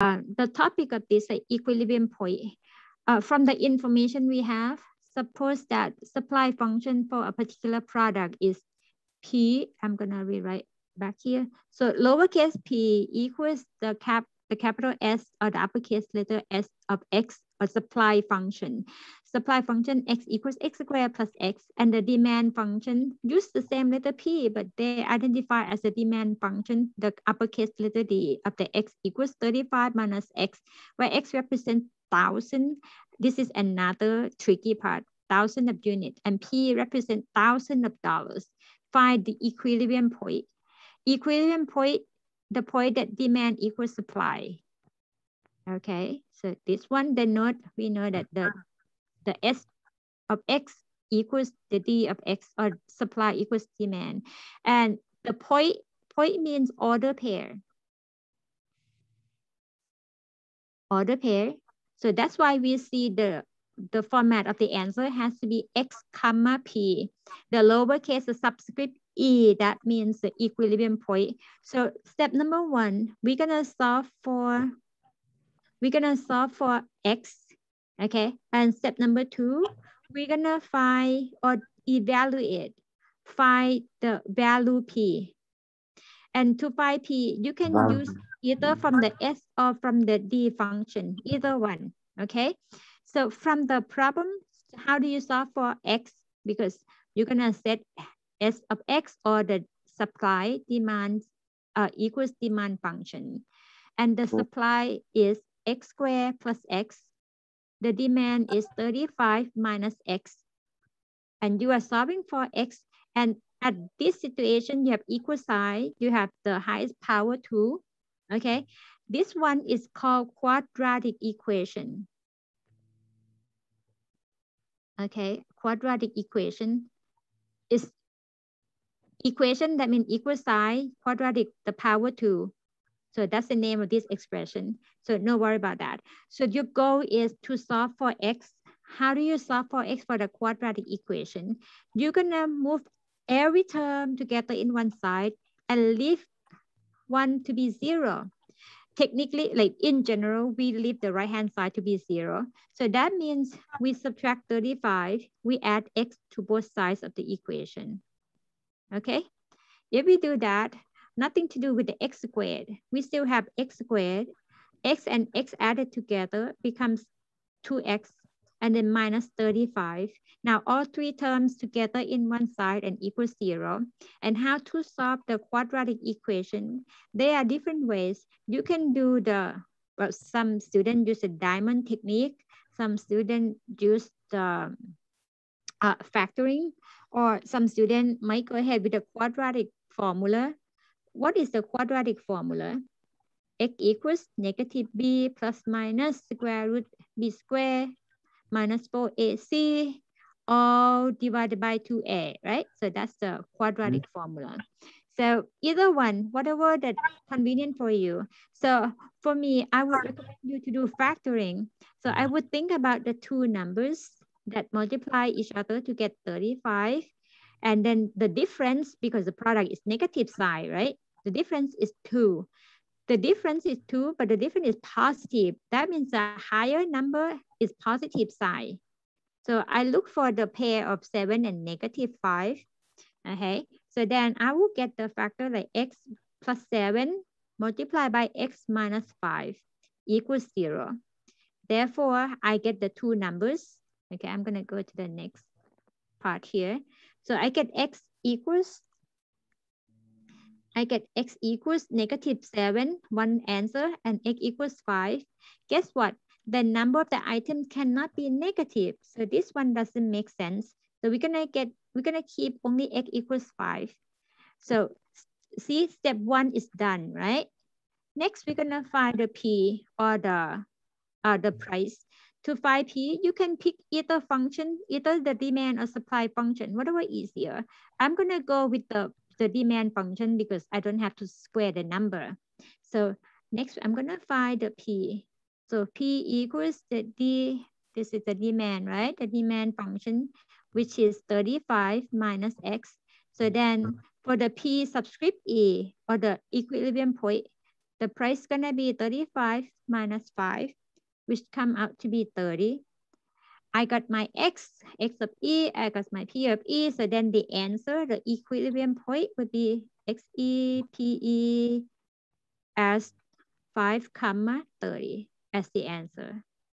uh, the topic of this equilibrium point. Uh, from the information we have, suppose that supply function for a particular product is P, I'm gonna rewrite back here. So lowercase p equals the cap the capital S or the uppercase letter S of X or supply function. Supply function X equals X squared plus X and the demand function use the same letter P, but they identify as a demand function, the uppercase letter D of the X equals 35 minus X, where X represents thousand. This is another tricky part, thousand of units, and P represents thousand of dollars. Find the equilibrium point. Equilibrium point the point that demand equals supply. Okay, so this one denote, we know that the, the S of X equals the D of X or supply equals demand. And the point, point means order pair. Order pair. So that's why we see the, the format of the answer has to be X comma P. The lowercase the subscript E, that means the equilibrium point. So step number one, we're gonna solve for, we're gonna solve for X, okay? And step number two, we're gonna find or evaluate, find the value P. And to find P, you can use either from the S or from the D function, either one, okay? So from the problem, how do you solve for X? Because you're gonna set S of X or the supply demand uh, equals demand function. And the supply is X squared plus X. The demand is 35 minus X. And you are solving for X. And at this situation, you have equal sign. You have the highest power two. Okay. This one is called quadratic equation. Okay, quadratic equation is equation that means equal sign, quadratic, the power two. So that's the name of this expression. So no worry about that. So your goal is to solve for x. How do you solve for x for the quadratic equation? You're gonna move every term together in one side and leave one to be zero. Technically, like in general, we leave the right-hand side to be zero. So that means we subtract 35, we add x to both sides of the equation okay? If we do that, nothing to do with the x squared. We still have x squared. x and x added together becomes 2x and then minus 35. Now all three terms together in one side and equals zero. And how to solve the quadratic equation? There are different ways. You can do the, well, some students use the diamond technique. Some students use the uh, factoring or some student might go ahead with the quadratic formula. What is the quadratic formula? x equals negative b plus minus square root b squared minus 4ac all divided by 2a, right? So that's the quadratic mm -hmm. formula. So either one, whatever that convenient for you. So for me, I would recommend you to do factoring. So I would think about the two numbers that multiply each other to get 35. And then the difference, because the product is negative sign, right? The difference is two. The difference is two, but the difference is positive. That means the higher number is positive sign. So I look for the pair of seven and negative five. Okay, so then I will get the factor like x plus seven multiplied by x minus five equals zero. Therefore, I get the two numbers Okay, I'm gonna go to the next part here. So I get x equals, I get x equals negative seven, one answer, and x equals five. Guess what? The number of the items cannot be negative. So this one doesn't make sense. So we're gonna get, we're gonna keep only x equals five. So see, step one is done, right? Next, we're gonna find the P or the, uh, the price to find P, you can pick either function, either the demand or supply function, whatever easier. I'm gonna go with the, the demand function because I don't have to square the number. So next I'm gonna find the P. So P equals the D, this is the demand, right? The demand function, which is 35 minus X. So then for the P subscript E or the equilibrium point, the price gonna be 35 minus 5, which come out to be 30. I got my x, x of e, I got my p of e, so then the answer, the equilibrium point would be xe, pe as 5 comma 30 as the answer.